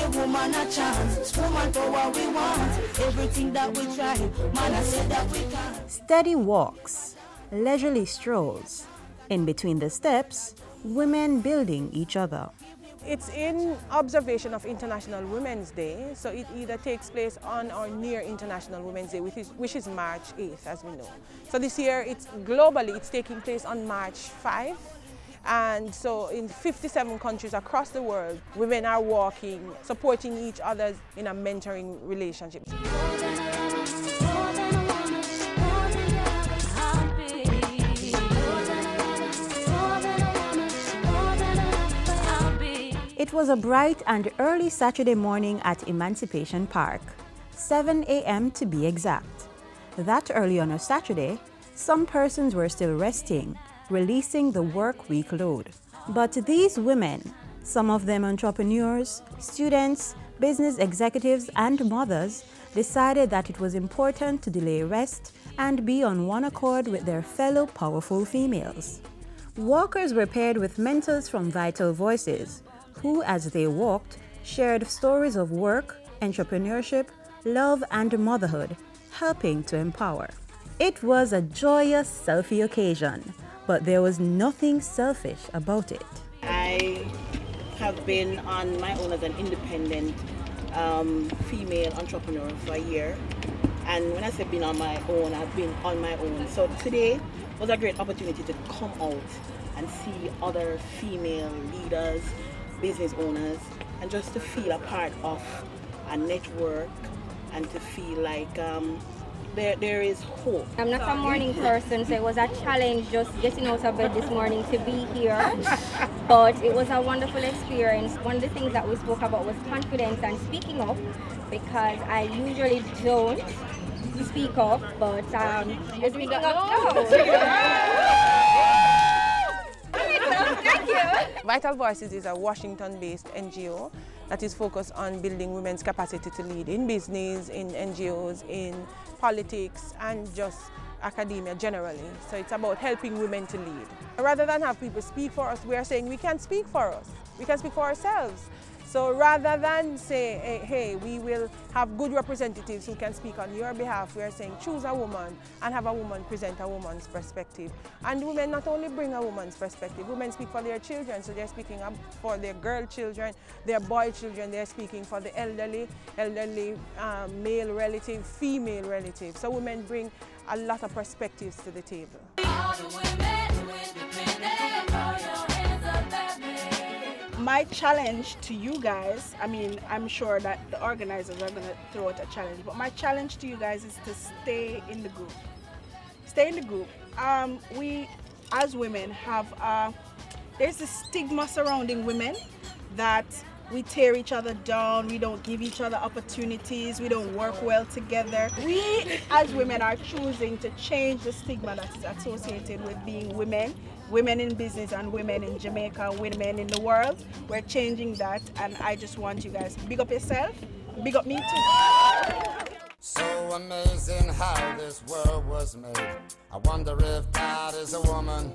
the woman a chance. Woman for what we want. Everything that we try, man, I said that we can. Steady walks, leisurely strolls. In between the steps, women building each other. It's in observation of International Women's Day, so it either takes place on or near International Women's Day, which is, which is March 8th, as we know. So this year, it's globally, it's taking place on March 5. And so in 57 countries across the world, women are walking, supporting each other in a mentoring relationship. It was a bright and early Saturday morning at Emancipation Park, 7 a.m. to be exact. That early on a Saturday, some persons were still resting, releasing the work week load. But these women, some of them entrepreneurs, students, business executives, and mothers, decided that it was important to delay rest and be on one accord with their fellow powerful females. Walkers were paired with mentors from Vital Voices, who, as they walked, shared stories of work, entrepreneurship, love, and motherhood, helping to empower. It was a joyous selfie occasion, but there was nothing selfish about it. I have been on my own as an independent um, female entrepreneur for a year. And when I say been on my own, I've been on my own. So today was a great opportunity to come out and see other female leaders, business owners and just to feel a part of a network and to feel like um, there, there is hope. I'm not a morning person, so it was a challenge just getting out of bed this morning to be here. but it was a wonderful experience. One of the things that we spoke about was confidence and speaking up because I usually don't speak up, but um, speaking up now. Vital Voices is a Washington-based NGO that is focused on building women's capacity to lead in business, in NGOs, in politics, and just academia generally. So it's about helping women to lead. Rather than have people speak for us, we are saying we can speak for us. We can speak for ourselves. So rather than say, hey, hey, we will have good representatives who can speak on your behalf, we are saying choose a woman and have a woman present a woman's perspective. And women not only bring a woman's perspective, women speak for their children, so they're speaking up for their girl children, their boy children, they're speaking for the elderly, elderly um, male relative, female relative. So women bring a lot of perspectives to the table. My challenge to you guys, I mean, I'm sure that the organizers are going to throw out a challenge, but my challenge to you guys is to stay in the group. Stay in the group. Um, we, as women, have, uh, there's a stigma surrounding women that we tear each other down, we don't give each other opportunities, we don't work well together. We, as women, are choosing to change the stigma that is associated with being women women in business and women in Jamaica, women in the world. We're changing that and I just want you guys, big up yourself, big up me too. So amazing how this world was made. I wonder if God is a woman.